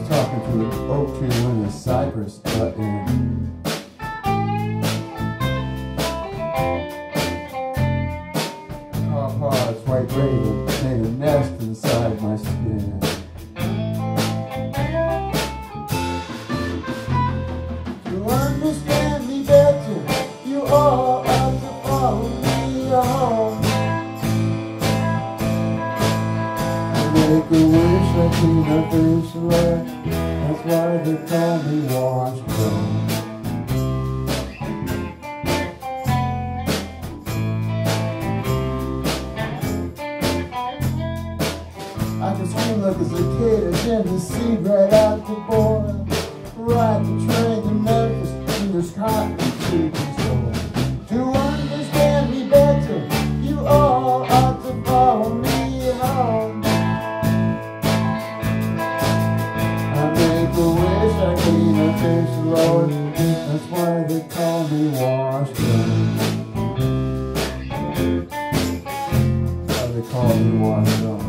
was talking to an oak tree when a cypress cut in. Pawpaws, white raven, made a nest inside my skin. Away. That's why they call me Washington. I can scream like a cicada, send the seed right out the border. Ride the train to Memphis, and there's cotton to face, Lord. That's why they call me Washington. Why they call me Washington.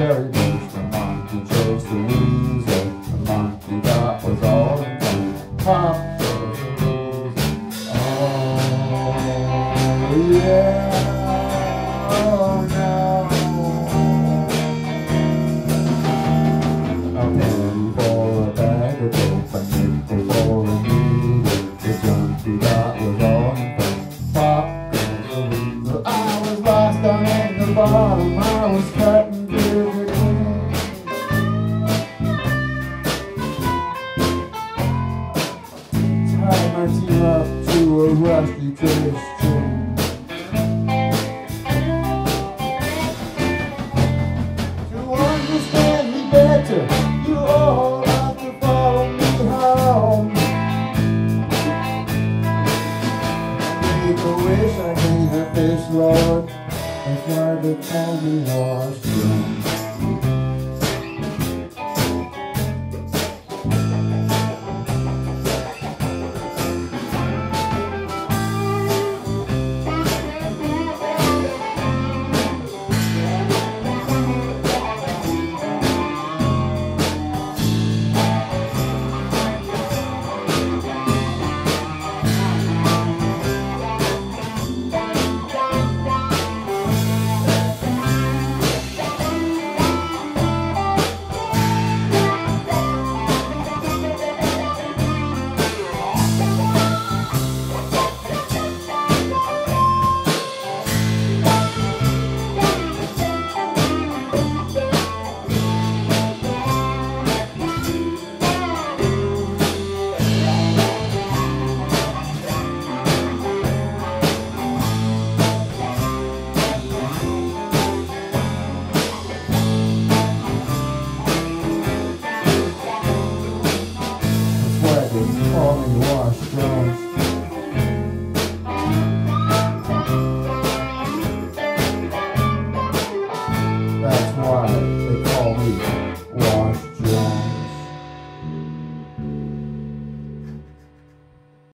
Around the mulberry bush, the monkey chose to lose it. The monkey thought was all in two. Pop. Oh, yeah. Team up to a rusty chain. To understand me better, you all have to follow me home. Make a wish I clean her face, Lord. That's why they call